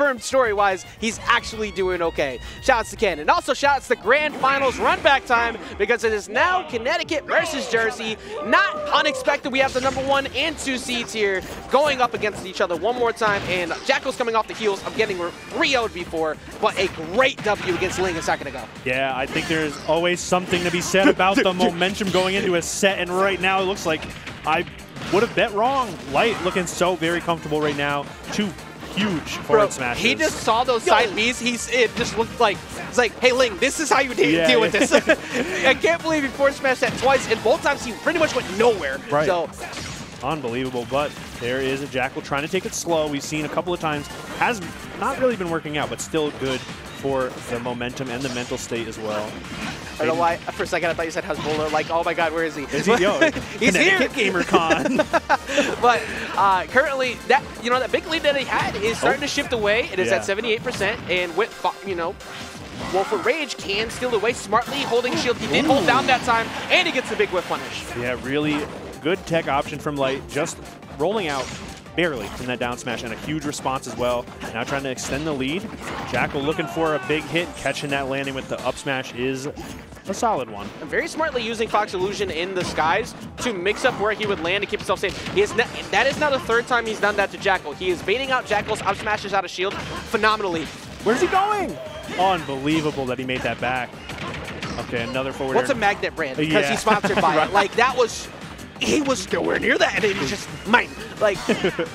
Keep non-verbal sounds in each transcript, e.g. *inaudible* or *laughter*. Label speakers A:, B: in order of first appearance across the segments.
A: confirmed story-wise, he's actually doing okay. Shouts to Ken. And also shouts to Grand Finals run back time because it is now Connecticut versus Jersey. Not unexpected. We have the number one and two seeds here going up against each other one more time. And Jakal's coming off the heels of getting re-O'd before, but a great W against Ling a second ago.
B: Yeah, I think there's always something to be said about the *laughs* momentum going into a set, and right now it looks like I would have bet wrong. Light looking so very comfortable right now. Two huge forward
A: Bro,
B: smashes.
A: He just saw those side Bs. He's it just looked like it's like, hey Ling, this is how you de
B: Yeah,
A: deal with
B: yeah.
A: this. *laughs* I can't believe he forward smashed that twice, and both times he pretty much went nowhere.
B: Right.
A: So
B: Unbelievable, but there is a Jakal trying to take it slow. We've seen a couple of times. Has not really been working out, but still good for the momentum and the mental state as well.
A: I don't know why. For a second, I thought you said Hezbollah. Like, oh my God, where is he?
B: Is he? Yo, *laughs*
A: He's here.
B: Connecticut Gamer *laughs*
A: But uh, currently, that you know that big lead that he had is starting
B: Oh.
A: to shift away. It is
B: Yeah.
A: at 78%, and with you know. Wolf with Rage can steal away smartly, holding shield. He did hold down that time, and he gets the big whiff punish.
B: yeah, really good tech option from Light. Just rolling out barely from that down smash and a huge response as well. Now trying to extend the lead. Jakal looking for a big hit. Catching that landing with the up smash is a solid one.
A: very smartly using Fox Illusion in the skies to mix up where he would land to keep himself safe. He is not, that is now the third time he's done that to Jakal. He is baiting out Jakal's up smashes out of shield phenomenally.
B: Where's he going? Unbelievable that he made that back. Okay, another forward
A: What's a magnet brand? Because
B: Yeah.
A: he's sponsored by
B: Right. *laughs*
A: it. Like that was, he was nowhere near that, and it was just mine. Like *laughs*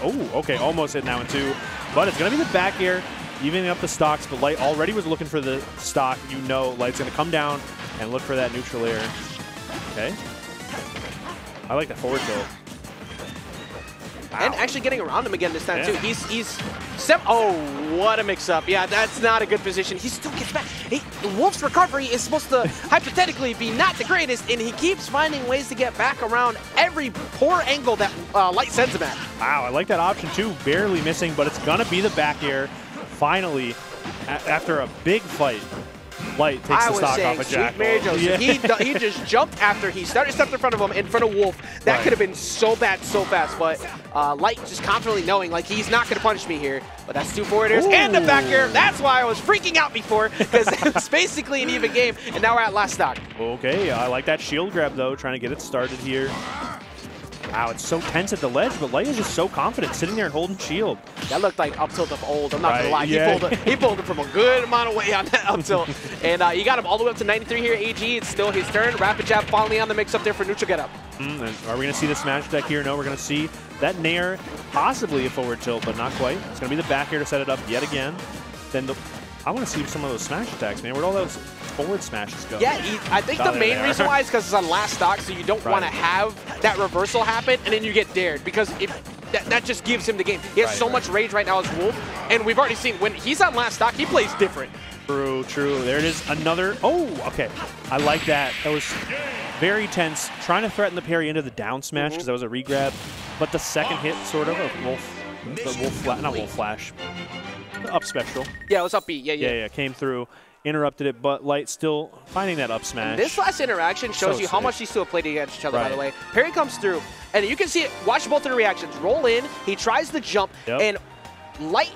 B: oh, okay, almost hit that one too. But it's going to be the back air, evening up the stocks. But Light already was looking for the stock. You know Light's going to come down and look for that neutral air. Okay. I like that forward tilt.
A: and actually getting around him again this time
B: Yeah.
A: too. He's he's step. Oh, what a mix-up! Yeah, that's not a good position. He still gets back. He, Wolf's recovery is supposed to *laughs* hypothetically be not the greatest, and he keeps finding ways to get back around every poor angle that uh, Light sends him at.
B: Wow, I like that option too. Barely missing, but it's going to be the back air. Finally, after a big fight, Light takes
A: I
B: the
A: was
B: stock
A: saying,
B: off of Jakal.
A: Mary Joseph.
B: Yeah.
A: He, he just jumped after he started stepped in front of him, in front of Wolf. That
B: Right.
A: could have been so bad, so fast. But uh, Light just confidently knowing, like, he's not going to punish me here. But that's two forwarders and the back air. That's why I was freaking out before, because *laughs* it's basically an even game. And now we're at last stock.
B: Okay, I like that shield grab though, trying to get it started here. Wow, it's so tense at the ledge, but Light is just so confident, sitting there and holding shield.
A: That looked like up tilt of old. I'm not
B: Right,
A: gonna lie.
B: yeah.
A: He pulled it. He pulled it from a good amount of way on that up tilt, *laughs* and uh, you got him all the way up to 93 here. AG. It's still his turn. Rapid jab finally on the mix up there for neutral get up.
B: Mm, are we going to see the smash deck here? No, we're going to see that Nair, possibly a forward tilt, but not quite. It's going to be the back air to set it up yet again. Then the, I want to see some of those smash attacks, man. Where'd all those forward smashes go?
A: Yeah, he, I think the main reason why is because it's on last stock, so you don't *laughs*
B: Right.
A: want to have that reversal happen, and then you get dared because if that, that just gives him the game. He has
B: Right,
A: so
B: right.
A: much rage right now as Wolf, and we've already seen when he's on last stock, he plays different.
B: True, true. There it is. Another. Oh, okay. I like that. That was very tense. Trying to threaten the parry into the down smash mm-hmm. because that was a regrab. But the second hit, sort of, of Wolf, the Wolf Flash, not Wolf Flash, the up special.
A: Yeah, it was up B. Yeah, yeah.
B: Yeah, yeah, came through, interrupted it, but Light still finding that up smash.
A: This last interaction shows
B: So
A: you how much these two have played against each other, by the way. Parry comes through, and you can see it. Watch both of the reactions. Roll in, he tries to jump,
B: Yep.
A: and Light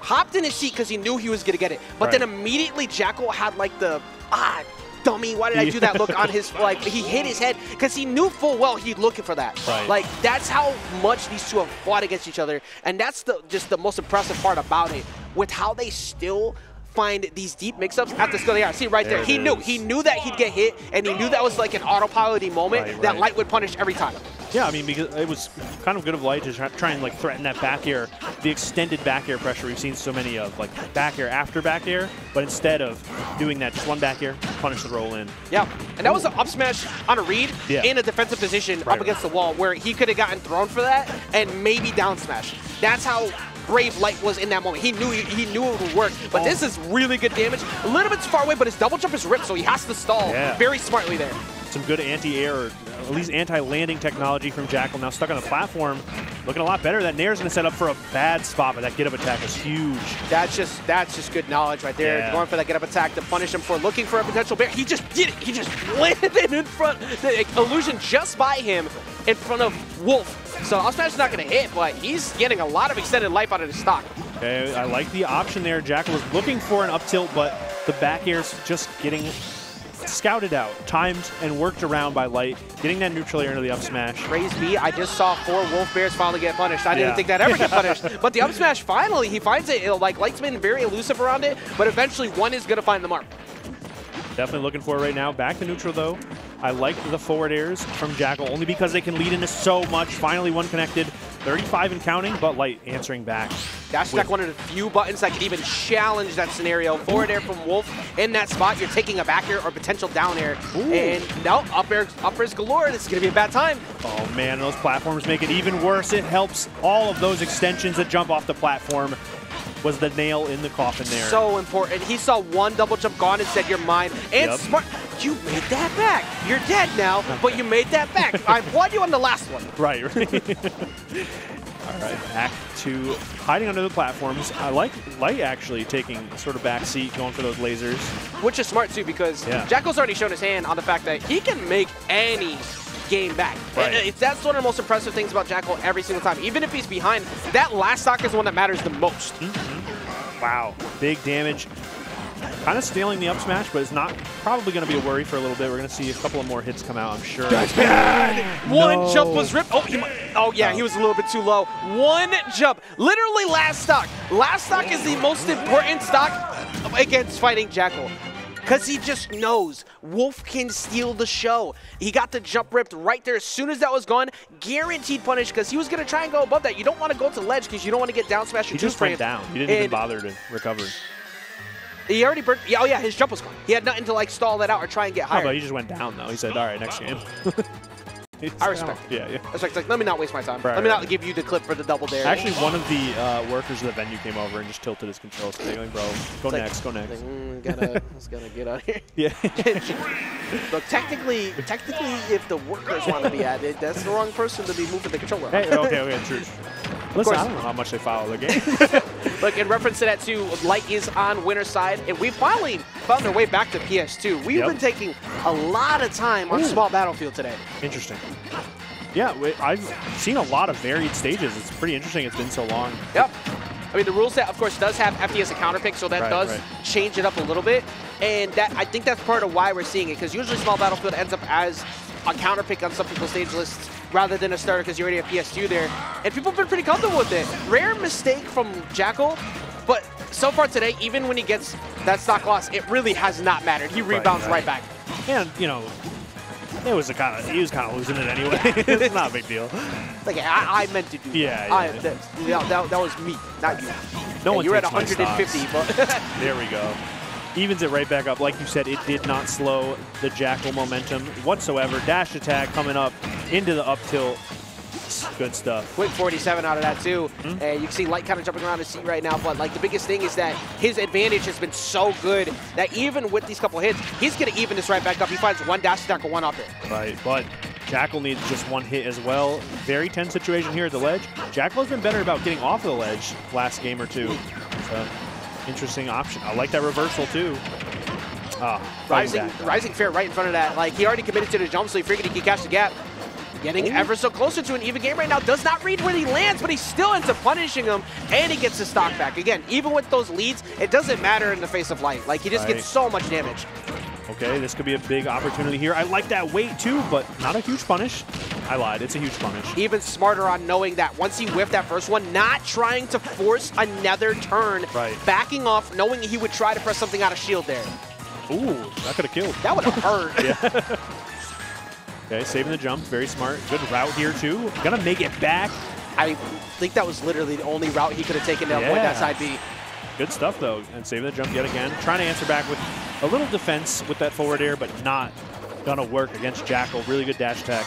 A: hopped in his seat because he knew he was going to get it. But then immediately Jakal had like the, ah, dummy, why did I do that look on his, *laughs* like, he hit his head because he knew full well he'd looking for that.
B: Right.
A: Like, that's how much these two have fought against each other. And that's the just the most impressive part about it, with how they still find these deep mix-ups at the skill they are. See right there,
B: There
A: he knew. He knew that he'd get hit, and he knew that was like an autopiloty moment
B: Right,
A: that. Light would punish every time.
B: Yeah, I mean, because it was kind of good of Light to try, try and like threaten that back air, the extended back air pressure we've seen so many of, like back air after back air, but instead of doing that just one back air, punish the roll in.
A: Yeah, and that was an up smash on a read
B: Yeah.
A: in a defensive position
B: Right,
A: up against the wall where he could have gotten thrown for that and maybe down smash. That's how brave Light was in that moment. He knew he knew it would work, but
B: Oh.
A: this is really good damage. A little bit too far away, but his double jump is ripped, so he has to stall
B: Yeah.
A: very smartly there.
B: Some good anti-air, at least anti-landing technology from Jakal. Now stuck on the platform, looking a lot better. That Nair's going to set up for a bad spot, but that get-up attack is huge.
A: That's just that's just good knowledge right there.
B: Yeah.
A: Going for that get up attack to punish him for looking for a potential bear. He just did it. He just *laughs* landed in front. The illusion just by him in front of Wolf. So up smash is not going to hit, but he's getting a lot of extended life out of his stock.
B: Okay, I like the option there. Jakal was looking for an up tilt, but the back air's just getting scouted out, timed, and worked around by Light, getting that neutral air into the up smash.
A: Raise B, I just saw four Wolf Bears finally get punished. I didn't think that ever get *laughs* punished. But the up smash, finally, he finds it. Like, Light's been very elusive around it, but eventually one is going to find the mark.
B: Definitely looking for it right now. Back to neutral, though. I like the forward airs from Jakal, only because they can lead into so much. Finally, one connected. 35 and counting, but Light answering back.
A: Dash attack, one of the few buttons that can even challenge that scenario. Forward air from Wolf in that spot. You're taking a back air or potential down air. And no, up air, up airs galore. This is going to be a bad time.
B: Oh man, those platforms make it even worse. It helps all of those extensions that jump off the platform. Was the nail in the coffin there?
A: So important. He saw one double jump gone and said, you're mine. And
B: Yep.
A: smart. You made that back. You're dead now, but you made that back. *laughs* I applaud you on the last one.
B: Right, right. *laughs* All right, back to hiding under the platforms. I like Light actually taking sort of back seat, going for those lasers.
A: Which is smart too, because
B: Yeah.
A: Jakal's already shown his hand on the fact that he can make any game back.
B: Right.
A: And It's that's one of the most impressive things about Jakal every single time. Even if he's behind, that last stock is the one that matters the most. Mm-hmm.
B: Wow, big damage. Kind of stealing the up smash, but it's not probably going to be a worry for a little bit. We're going to see a couple of more hits come out, I'm sure.
A: One
B: No.
A: jump was ripped. Oh, oh yeah, he was a little bit too low. One jump, literally last stock. Last stock is the most important stock against fighting Jakal. Because he just knows Wolf can steal the show. He got the jump ripped right there. As soon as that was gone, guaranteed punish because he was going to try and go above that. You don't want to go to ledge because you don't want to get down smash
B: He just went down. He didn't even bother to recover.
A: He already burnt. Yeah, oh yeah, his jump was gone. He had nothing to like stall that out or try and get
B: How
A: higher.
B: about he just went down, though? He said, all right, next game. *laughs*
A: I respect
B: Yeah, yeah.
A: I respect. like, let me not waste my time.
B: Right,
A: let me
B: right.
A: not give you the clip for the double dare.
B: Actually, one of the uh, workers of the venue came over and just tilted his controls. So like, bro, go
A: like-
B: next, go
A: Like,
B: next.
A: mm, gotta, *laughs* just gotta get out of here.
B: Yeah. *laughs*
A: Look, technically, technically, if the workers want to be at it, that's the wrong person to be moving the controller.
B: hey, okay, okay, true. Listen,
A: course.
B: I don't know how much they follow the game. *laughs*
A: Look, in reference to that too, Light is on winner's side, and we finally found our way back to PS2. We've
B: Yep.
A: been taking a lot of time on
B: Ooh.
A: small battlefield today.
B: interesting. Yeah, I've seen a lot of varied stages. It's pretty interesting. It's been so long.
A: Yep. I mean, the rule set, of course, does have FD as a counter pick, so that
B: Right,
A: does
B: right.
A: change it up a little bit. And that I think that's part of why we're seeing it, because usually Small Battlefield ends up as a counter pick on some people's stage lists rather than a starter because you already have PS2 there. And people have been pretty comfortable with it. Rare mistake from Jakal, but so far today, even when he gets that stock loss, it really has not mattered. He rebounds right,
B: right.
A: back.
B: And, you know, it was a kind of, he was kind of losing it anyway. *laughs* it's not a big deal.
A: Like, I, I meant to do
B: Yeah,
A: that. I,
B: yeah.
A: that, that, that, was me, not you.
B: No
A: Yeah,
B: one
A: You're at
B: takes my
A: 150,
B: stocks.
A: but...
B: There we go. Evens it right back up. Like you said, it did not slow the Jakal momentum whatsoever. Dash attack coming up into the up tilt. Good stuff.
A: quick 47 out of that too.
B: Hmm?
A: And you can see Light kind of jumping around his seat right now, but like the biggest thing is that his advantage has been so good that even with these couple hits, he's gonna even this right back up. He finds one dash attack or one up it.
B: Right, but Jakal needs just one hit as well. Very tense situation here at the ledge. Jakal has been better about getting off of the ledge last game or two. So, interesting option. I like that reversal too. Ah,
A: Rising, rising fair right in front of that. Like he already committed to the jump, so he figured he could catch the gap. Getting ever so closer to an even game right now. Does not read where he lands, but he still ends up punishing him, and he gets his stock back. Again, even with those leads, it doesn't matter in the face of Light. Like he just
B: Right.
A: gets so much damage.
B: Okay, this could be a big opportunity here. I like that weight too, but not a huge punish. I lied. It's a huge punish.
A: even smarter on knowing that once he whiffed that first one, not trying to force another turn,
B: Right.
A: backing off, knowing he would try to press something out of shield there.
B: Ooh, that could have killed.
A: That would have hurt. *laughs* yeah.
B: Okay, saving the jump. Very smart. Good route here too. Gonna make it back.
A: I think that was literally the only route he could have taken to avoid that side B.
B: Good stuff though, and saving the jump yet again. Trying to answer back with a little defense with that forward air, but not gonna work against Jakal. Really good dash tech.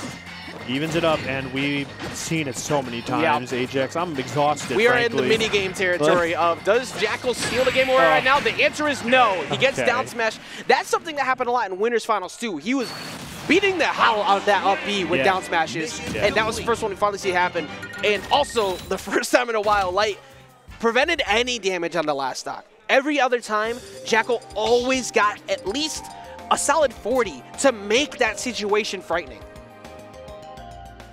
B: Evens it up, and we've seen it so many times. Ajax, I'm exhausted.
A: We are in the
B: frankly.
A: mini game territory of does Jakal steal the game away oh. right
B: Oh.
A: now? The answer is no. He gets
B: Okay.
A: down smash. That's something that happened a lot in winners finals too. He was beating the hell out of that up B with
B: Yeah.
A: down smashes,
B: Yeah.
A: and that was the first one we finally see happen. And also the *laughs* first time in a while, Light prevented any damage on the last stock. Every other time, Jakal always got at least a solid 40 to make that situation frightening.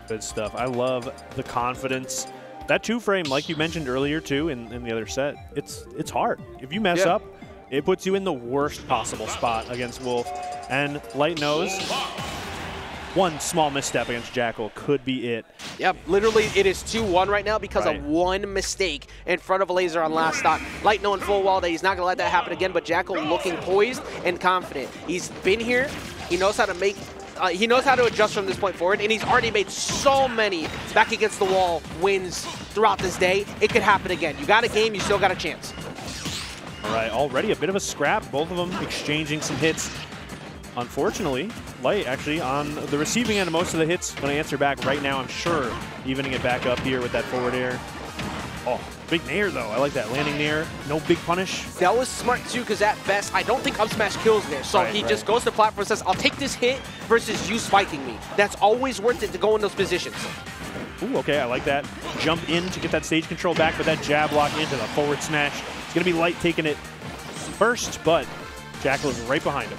B: Good stuff. I love the confidence that two frame, like you mentioned earlier too, in, in the other set, it's it's hard. If you mess
A: Yeah.
B: up, it puts you in the worst possible spot against Wolf. And Light knows one small misstep against Jakal could be it.
A: Yep, literally it is 2-1 right now because
B: Right.
A: of one mistake in front of a laser on last stock. Light knowing full well that he's not going to let that happen again, but Jakal looking poised and confident. He's been here. He knows how to make uh, he knows how to adjust from this point forward, and he's already made so many back against the wall wins throughout this day. It could happen again. You got a game, you still got a chance.
B: All right, already a bit of a scrap. Both of them exchanging some hits. Unfortunately, Light actually on the receiving end of most of the hits. Going to answer back right now, I'm sure, evening it back up here with that forward air. Oh, big nair though. I like that landing nair. No big punish.
A: That was smart too, because at best, I don't think up smash kills there. So
B: Right,
A: he
B: right.
A: just goes to the platform and says, I'll take this hit versus you spiking me. That's always worth it to go in those positions.
B: Ooh, okay, I like that. Jump in to get that stage control back, but that jab lock into the forward smash. It's going to be Light taking it first, but Jakal is right behind him.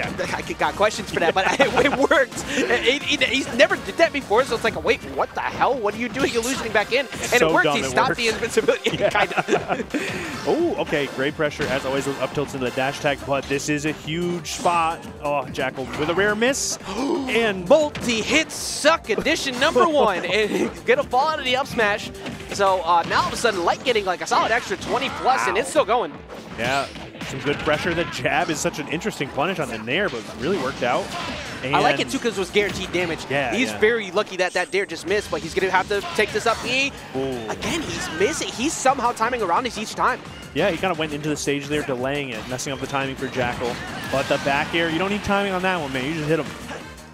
A: I, *laughs* I,
B: Yeah.
A: I, got questions for that, but *laughs* it worked. It- it- he's never did that before, so it's like, wait, what the hell? What are you doing? You're losing back in. And
B: So
A: it worked. he stopped
B: works.
A: the invincibility.
B: Yeah. *laughs*
A: kind of.
B: Oh, okay, great pressure as always with up tilts into the dash tag, but this is a huge spot. Oh, Jakal with a rare miss, *gasps* and
A: Multi-hit suck edition number one. and he's going to fall out of the up smash. So uh, now all of a sudden, Light getting like a solid extra 20 plus, and
B: Wow.
A: it's still going.
B: yeah, some good pressure. The jab is such an interesting punish on the nair, but really worked out. And
A: I like it too because it was guaranteed damage.
B: Yeah,
A: he's
B: yeah.
A: very lucky that that dare just missed, but he's gonna have to take this up. E.
B: Ooh.
A: again, he's missing. He's somehow timing around this each time.
B: Yeah, he kind of went into the stage there, delaying it, messing up the timing for Jakal. But the back air, you don't need timing on that one, man. You just hit him.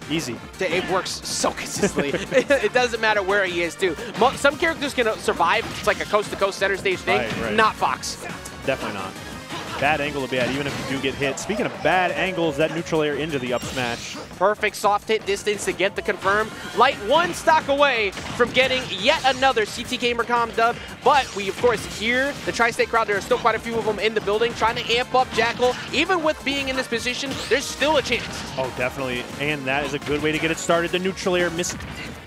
B: Easy.
A: It works so *laughs* consistently. it doesn't matter where he is too. Some characters can survive. It's like a coast to coast center stage thing.
B: Right, right.
A: Not Fox.
B: Definitely not. Bad angle to be at, even if you do get hit. Speaking of bad angles, that neutral air into the up smash.
A: Perfect soft hit distance to get the confirm. Light one stock away from getting yet another CT GamerCon dub. But we, of course, hear the Tri-State crowd. There are still quite a few of them in the building trying to amp up Jakal. Even with being in this position, there's still a chance.
B: Oh, definitely. And that is a good way to get it started. The neutral air missed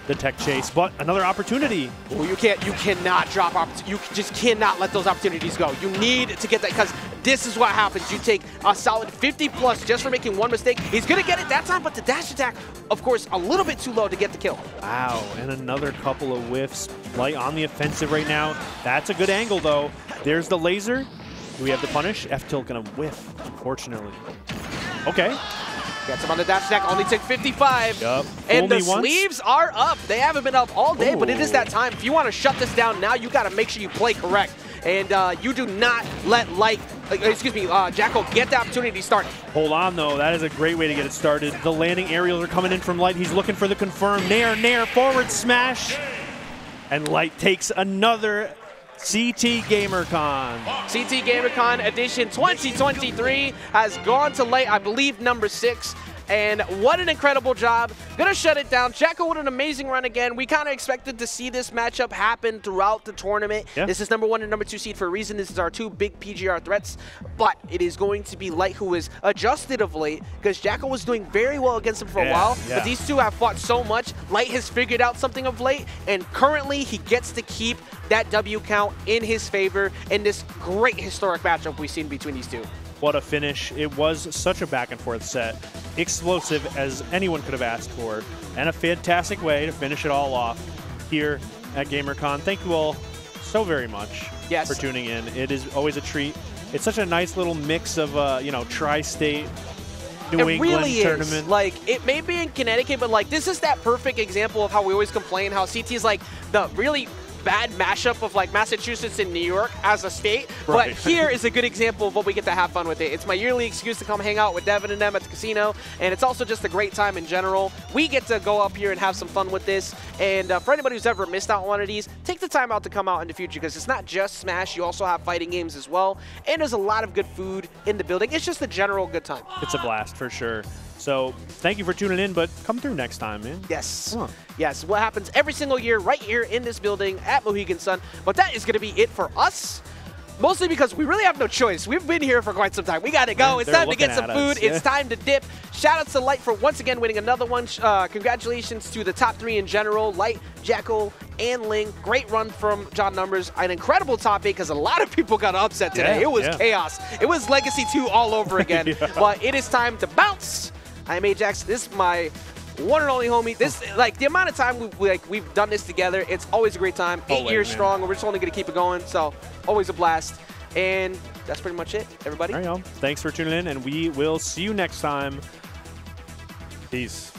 B: the tech chase, but another opportunity.
A: Well, you can't, you cannot drop You just cannot let those opportunities go. You need to get that because this is what happens. You take a solid 50 plus just for making one mistake. He's gonna get it that time, but the dash attack, of course, a little bit too low to get the kill.
B: Wow, and another couple of whiffs. Light on the offensive right now. That's a good angle, though. There's the laser. Do we have the punish? F-tilt gonna whiff, unfortunately. Okay.
A: Gets him on the dash attack. Only took 55.
B: Yup.
A: And
B: Fool
A: the sleeves are up. They haven't been up all day, but it is that time. If you want to shut this down now, you got to make sure you play correct. And uh, you do not let Light, uh, excuse me, uh, Jakal get the opportunity to start.
B: Hold on, though. That is a great way to get it started. The landing aerials are coming in from Light. He's looking for the confirm. Nair, nair, forward smash. And Light takes another CT GamerCon.
A: CT GamerCon Edition 2023 has gone to Light, I believe, number six. And what an incredible job. Gonna shut it down. Jakal with an amazing run again. We kind of expected to see this matchup happen throughout the tournament.
B: Yeah.
A: This is number one and number two seed for a reason. This is our two big PGR threats. But it is going to be Light who is adjusted of late because Jakal was doing very well against him for a while.
B: yeah.
A: But these two have fought so much. Light has figured out something of late. And currently he gets to keep that W count in his favor in this great historic matchup we've seen between these two.
B: What a finish. It was such a back and forth set. Explosive as anyone could have asked for. And a fantastic way to finish it all off here at GamerCon. Thank you all so very much
A: Yes.
B: for tuning in. It is always a treat. It's such a nice little mix of, uh, you know, tri-state, New
A: it
B: England
A: really
B: tournament.
A: is. Like it may be in Connecticut, but like this is that perfect example of how we always complain how CT is like the really bad mashup of like Massachusetts and New York as a state.
B: Right.
A: But *laughs* here is a good example of what we get to have fun with it. It's my yearly excuse to come hang out with Devin and them at the casino, and it's also just a great time in general. We get to go up here and have some fun with this. And uh, for anybody who's ever missed out on one of these, take the time out to come out in the future because it's not just Smash. You also have fighting games as well, and there's a lot of good food in the building. It's just a general good time.
B: it's a blast for sure. So thank you for tuning in, but come through next time, man.
A: Yes.
B: Huh.
A: Yes, what happens every single year right here in this building at Mohegan Sun. But that is going to be it for us. Mostly because we really have no choice. We've been here for quite some time. We got to go. It's
B: they're
A: time to get some food.
B: yeah.
A: It's time to dip. Shout out to Light for once again winning another one. Uh, congratulations to the top three in general Light, Jakal, and Ling. Great run from John Numbers. An incredible top eight because a lot of people got upset today.
B: Yeah,
A: it was
B: yeah.
A: chaos. It was Legacy 2 all over *laughs* again. But it is time to bounce. I am Ajax. This is my one and only homie. This like the amount of time we, we like we've done this together. It's always a great time. Eight
B: Always,
A: years
B: man.
A: strong, and we're just only gonna keep it going. So always a blast. And that's pretty much it, everybody.
B: All right, y'all. Thanks for tuning in, and we will see you next time. Peace.